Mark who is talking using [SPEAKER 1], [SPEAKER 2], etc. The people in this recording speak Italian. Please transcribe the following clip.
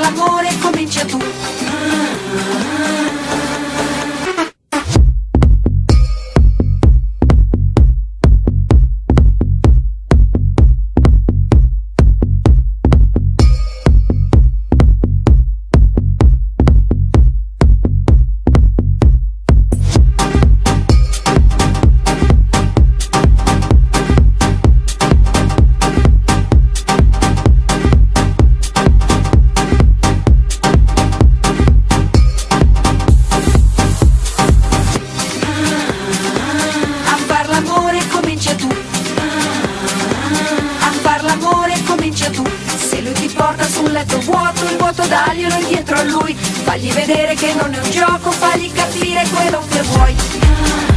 [SPEAKER 1] l'amore comincia tu. Sbagliano dietro a lui. Fagli vedere che non è un gioco, fagli capire quello che vuoi